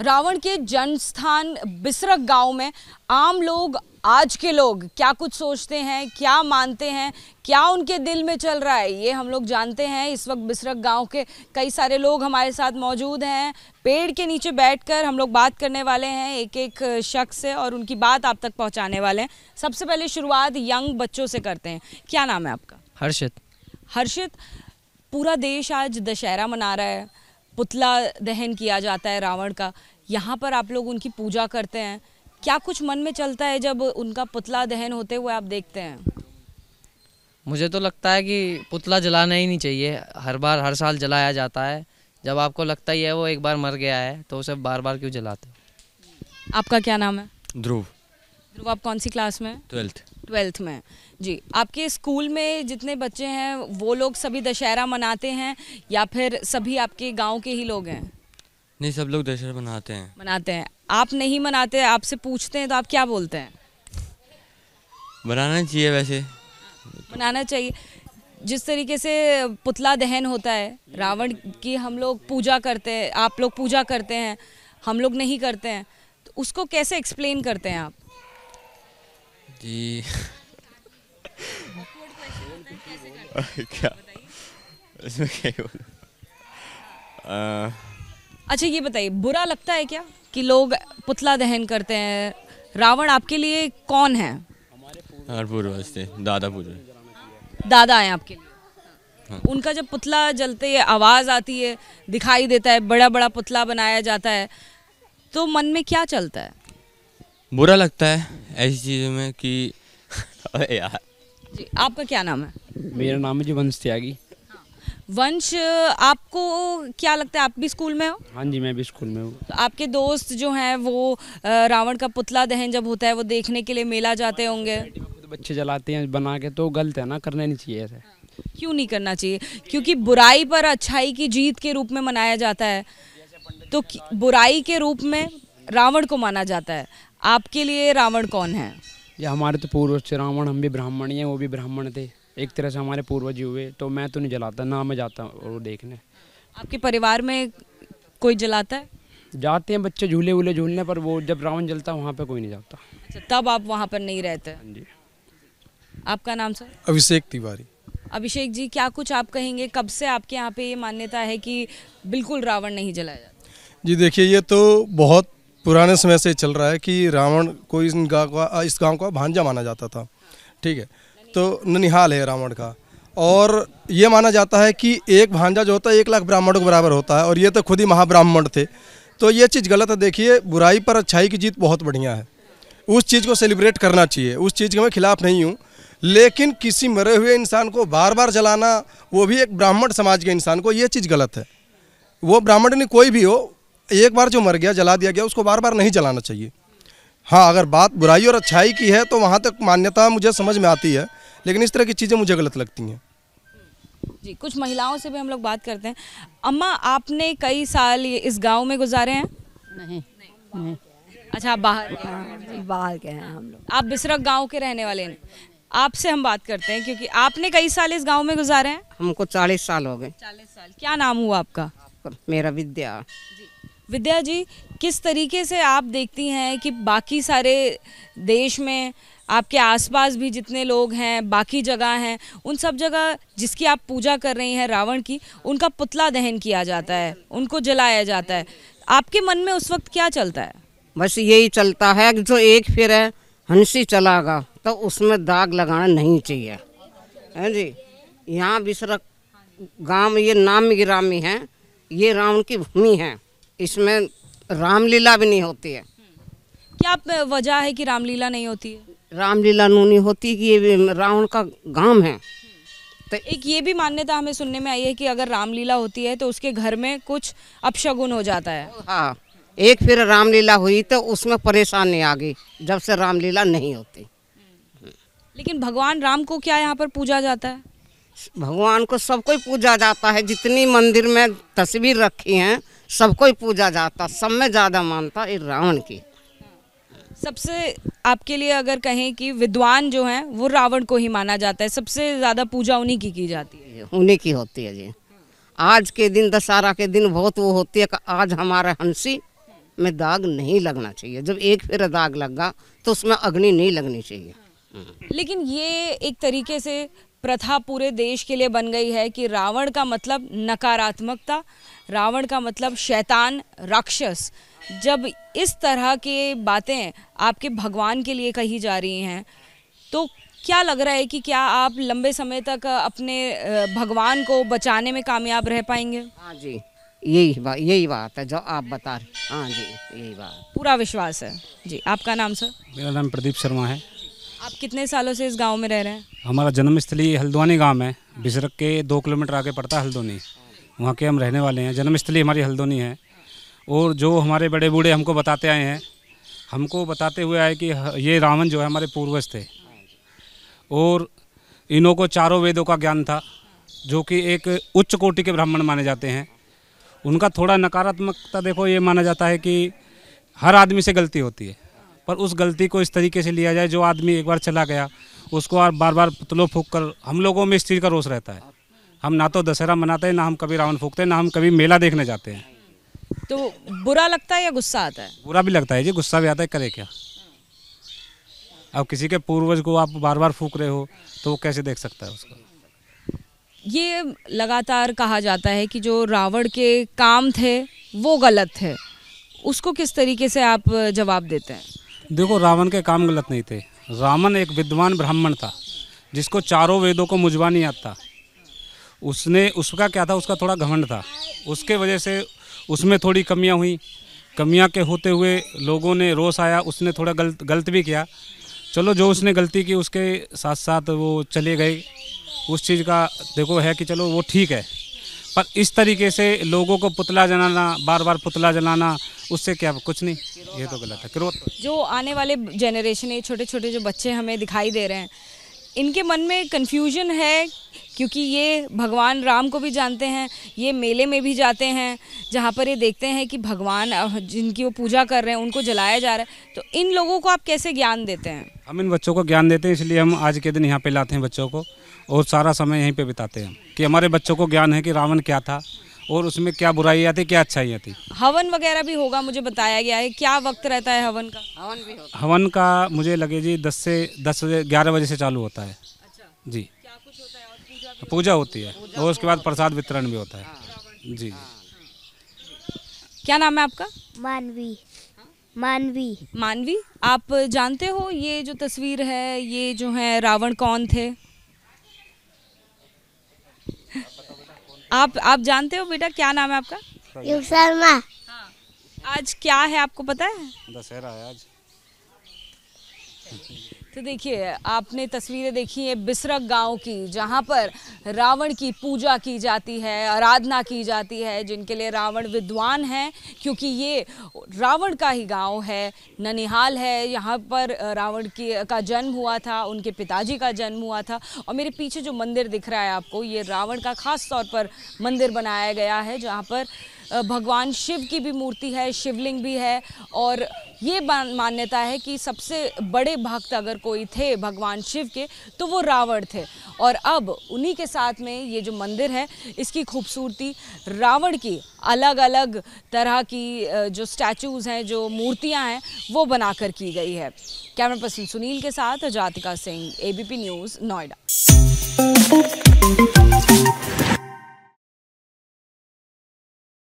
रावण के जन्म स्थान बिसरक गाँव में आम लोग आज के लोग क्या कुछ सोचते हैं क्या मानते हैं क्या उनके दिल में चल रहा है ये हम लोग जानते हैं। इस वक्त बिसरक गाँव के कई सारे लोग हमारे साथ मौजूद हैं। पेड़ के नीचे बैठकर हम लोग बात करने वाले हैं एक एक शख्स से और उनकी बात आप तक पहुँचाने वाले हैं। सबसे पहले शुरुआत यंग बच्चों से करते हैं। क्या नाम है आपका? हर्षित। हर्षित पूरा देश आज दशहरा मना रहा है। पुतला दहन किया जाता है रावण का। यहाँ पर आप लोग उनकी पूजा करते हैं। क्या कुछ मन में चलता है जब उनका पुतला दहन होते हुए आप देखते हैं? मुझे तो लगता है कि पुतला जलाना ही नहीं चाहिए। हर बार हर साल जलाया जाता है। जब आपको लगता ही है वो एक बार मर गया है तो उसे बार बार क्यों जलाते हो? आपका क्या नाम है? ध्रुव। ध्रुव आप कौन सी क्लास में ट्वेल्थ। ट्वेल्थ में। जी आपके स्कूल में जितने बच्चे हैं वो लोग सभी दशहरा मनाते हैं या फिर सभी आपके गाँव के ही लोग हैं? नहीं सब लोग दशहरा मनाते हैं। मनाते हैं। आप नहीं मनाते आपसे पूछते हैं तो आप क्या बोलते हैं? बनाना चाहिए वैसे। मनाना चाहिए। जिस तरीके से पुतला दहन होता है रावण की हम लोग पूजा करते हैं आप लोग पूजा करते हैं हम लोग नहीं करते हैं तो उसको कैसे एक्सप्लेन करते हैं आप? जी क्या? इसमें क्या ही अच्छा ये बताइए बुरा लगता है क्या कि लोग पुतला दहन करते हैं? रावण आपके लिए कौन है? हमारे पूर्वज थे दादा पूर्वज। दादा हैं आपके लिए? उनका जब पुतला जलते है आवाज़ आती है दिखाई देता है बड़ा बड़ा पुतला बनाया जाता है तो मन में क्या चलता है? बुरा लगता है ऐसी चीज़ों में कि अबे यार। जी आपका क्या नाम है? मेरा नाम है जी वंश त्यागी। वंश आपको क्या लगता है? आप भी स्कूल में हो? हाँ जी मैं भी स्कूल में हूँ। तो आपके दोस्त जो हैं वो रावण का पुतला दहन जब होता है वो देखने के लिए मेला जाते होंगे। खुद बच्चे जलाते हैं बना के तो गलत है ना करना नहीं चाहिए ऐसे। क्यों नहीं करना चाहिए? क्योंकि बुराई पर अच्छाई की जीत के रूप में मनाया जाता है। तो बुराई के रूप में रावण को माना जाता है। आपके लिए रावण कौन है? ये हमारे तो पूर्वज थे रावण हम भी ब्राह्मण ही हैं वो भी ब्राह्मण थे। एक तरह से हमारे पूर्वज ही हुए तो मैं तो नहीं जलाता ना मैं जाता वो देखने। आपके परिवार में कोई जलाता है? जाते हैं बच्चे झूले वूले झूलने पर वो जब रावण जलता वहाँ पर कोई नहीं जाता। अच्छा तब आप वहाँ पर नहीं रहते? हाँ जी। आपका नाम सर? अभिषेक तिवारी। अभिषेक जी क्या कुछ आप कहेंगे कब से आपके यहाँ पे ये मान्यता है कि बिल्कुल रावण नहीं जलाया जाता? जी देखिए ये तो बहुत पुराने समय से चल रहा है कि रावण को इस गाँव का, इस गाँव का भांजा माना जाता था। ठीक है? तो ननिहाल है रावण का। और ये माना जाता है कि एक भांजा जो होता है, एक लाख ब्राह्मणों के बराबर होता है, और ये तो खुद ही महाब्राह्मण थे। तो ये चीज़ गलत है। देखिए, बुराई पर अच्छाई की जीत बहुत बढ़िया है। उस चीज़ को सेलिब्रेट करना चाहिए। उस चीज़ के मैं खिलाफ नहीं हूँ। लेकिन किसी मरे हुए इंसान को बार बार जलाना, वो भी एक ब्राह्मण समाज के इंसान को, ये चीज़ गलत है। वो ब्राह्मण नहीं, कोई भी हो एक बार जो मर गया जला दिया गया उसको बार बार नहीं जलाना चाहिए। हाँ अगर बात बुराई और अच्छाई की है तो वहाँ तक मान्यता मुझे समझ में आती है लेकिन इस तरह की चीज़ें मुझे गलत लगती हैं। जी कुछ महिलाओं से भी हम लोग बात करते हैं। अम्मा आपने कई साल इस गाँव में गुजारे हैं? नहीं नहीं। अच्छा आप बाहर हैं। हाँ, बाहर के हैं हम लोग। आप बिसरक गाँव के रहने वाले हैं। आपसे हम बात करते हैं क्योंकि आपने कई साल इस गाँव में गुजारे हैं? हमको चालीस साल हो गए। चालीस साल। क्या नाम हुआ आपका? मेरा विद्या। विद्या जी, किस तरीके से आप देखती हैं कि बाकी सारे देश में, आपके आसपास भी जितने लोग हैं, बाकी जगह हैं, उन सब जगह जिसकी आप पूजा कर रही हैं रावण की, उनका पुतला दहन किया जाता है, उनको जलाया जाता है। आपके मन में उस वक्त क्या चलता है? बस यही चलता है जो एक फिर है, हँसी चलागा तो उसमें दाग लगाना नहीं चाहिए। है जी? यहाँ बिसरक गाँव ये नामी गिरामी है, ये रावण की भूमि है। इसमें रामलीला भी नहीं होती है। क्या वजह है कि रामलीला नहीं होती है? रामलीला नूनी होती कि ये रावण का गाँव है। तो एक ये भी मान्यता हमें सुनने में आई है कि अगर रामलीला होती है तो उसके घर में कुछ अपशगुन हो जाता है। हाँ एक फिर रामलीला हुई तो उसमें परेशानी आ गई जब से रामलीला नहीं होती। लेकिन भगवान राम को क्या यहाँ पर पूजा जाता है? भगवान को सबको पूजा जाता है जितनी मंदिर में तस्वीर रखी हैं सब कोई पूजा जाता सब में ज़्यादा मानता है रावण की। सबसे आपके लिए अगर कहें कि विद्वान जो हैं वो रावण को ही माना जाता है। सबसे ज़्यादा पूजा उन्हीं की की जाती है। उन्हीं की होती है जी। आज के दिन दशहरा के दिन बहुत वो होती है कि आज हमारे हँसी में दाग नहीं लगना चाहिए। जब एक फेरा दाग लगा तो उसमें अग्नि नहीं लगनी चाहिए। लेकिन ये एक तरीके से प्रथा पूरे देश के लिए बन गई है कि रावण का मतलब नकारात्मकता रावण का मतलब शैतान राक्षस। जब इस तरह की बातें आपके भगवान के लिए कही जा रही हैं तो क्या लग रहा है कि क्या आप लंबे समय तक अपने भगवान को बचाने में कामयाब रह पाएँगे? हाँ जी यही बात यही बात है जो आप बता रहे हाँ जी यही बात। पूरा विश्वास है। जी आपका नाम सर? मेरा नाम प्रदीप शर्मा है। आप कितने सालों से इस गाँव में रह रहे हैं? हमारा जन्म जन्मस्थली हल्द्वानी गाँव है बिसरक के दो किलोमीटर आगे पड़ता है हल्द्वानी। वहाँ के हम रहने वाले हैं। जन्म जन्मस्थली हमारी हल्द्वानी है। और जो हमारे बड़े बूढ़े हमको बताते आए हैं, हमको बताते हुए आए कि ये रावण जो है हमारे पूर्वज थे। और इन्हों को चारों वेदों का ज्ञान था, जो कि एक उच्च कोटि के ब्राह्मण माने जाते हैं। उनका थोड़ा नकारात्मकता देखो, ये माना जाता है कि हर आदमी से गलती होती है। पर उस गलती को इस तरीके से लिया जाए जो आदमी एक बार चला गया उसको और बार बार पुतलों फूक कर हम लोगों में इस चीज़ का रोष रहता है। हम ना तो दशहरा मनाते हैं ना हम कभी रावण फूकते हैं ना हम कभी मेला देखने जाते हैं। तो बुरा लगता है या गुस्सा आता है? बुरा भी लगता है जी गुस्सा भी आता है करे क्या? अब किसी के पूर्वज को आप बार बार फूक रहे हो तो वो कैसे देख सकता है उसको? ये लगातार कहा जाता है कि जो रावण के काम थे वो गलत थे। उसको किस तरीके से आप जवाब देते हैं? देखो, रावण के काम गलत नहीं थे। रावण एक विद्वान ब्राह्मण था, जिसको चारों वेदों को मुझवा नहीं आता। उसने, उसका क्या था, उसका थोड़ा घमंड था। उसके वजह से उसमें थोड़ी कमियाँ हुई। कमियाँ के होते हुए लोगों ने रोष आया, उसने थोड़ा गलत गलत भी किया। चलो, जो उसने गलती की, उसके साथ साथ वो चले गए। उस चीज़ का देखो है कि चलो, वो ठीक है। पर इस तरीके से लोगों को पुतला जलाना बार बार पुतला जलाना उससे क्या कुछ नहीं? ये तो गलत है क्रोध जो आने वाले जनरेशन ये छोटे छोटे जो बच्चे हमें दिखाई दे रहे हैं इनके मन में कन्फ्यूज़न है क्योंकि ये भगवान राम को भी जानते हैं ये मेले में भी जाते हैं जहाँ पर ये देखते हैं कि भगवान जिनकी वो पूजा कर रहे हैं उनको जलाया जा रहा है। तो इन लोगों को आप कैसे ज्ञान देते हैं? हम इन बच्चों को ज्ञान देते हैं इसलिए हम आज के दिन यहाँ पे लाते हैं बच्चों को। और सारा समय यहीं पे बिताते हैं कि हमारे बच्चों को ज्ञान है कि रावण क्या था और उसमें क्या बुराइयाँ थी क्या अच्छाइयाँ थी। हवन वगैरह भी होगा मुझे बताया गया है। क्या वक्त रहता है हवन का? हवन भी होता हवन का मुझे लगे जी दस से दस ग्यारह बजे से चालू होता है। जी। पूजा होती है? और उसके बाद प्रसाद वितरण भी होता है। जी। क्या नाम है आपका? मानवी। मानवी। मानवी आप जानते हो ये जो तस्वीर है ये जो है रावण कौन थे? आप आप जानते हो बेटा क्या नाम है आपका? युग शर्मा। आज क्या है आपको पता है? दशहरा है आज। तो देखिए, आपने तस्वीरें देखी है बिसरक गाँव की, जहाँ पर रावण की पूजा की जाती है, आराधना की जाती है, जिनके लिए रावण विद्वान हैं, क्योंकि ये रावण का ही गाँव है, ननिहाल है, यहाँ पर रावण की, का जन्म हुआ था, उनके पिताजी का जन्म हुआ था, और मेरे पीछे जो मंदिर दिख रहा है आपको, ये रावण का खास तौर पर मंदिर बनाया गया है, जहाँ पर भगवान शिव की भी मूर्ति है, शिवलिंग भी है, और ये मान्यता है कि सबसे बड़े भक्त अगर कोई थे भगवान शिव के तो वो रावण थे। और अब उन्हीं के साथ में ये जो मंदिर है, इसकी खूबसूरती रावण की अलग अलग तरह की जो स्टैचूज़ हैं, जो मूर्तियाँ हैं, वो बनाकर की गई है। कैमरा पर्सन सुनील के साथ जातिका सिंह एबीपी न्यूज़ नोएडा।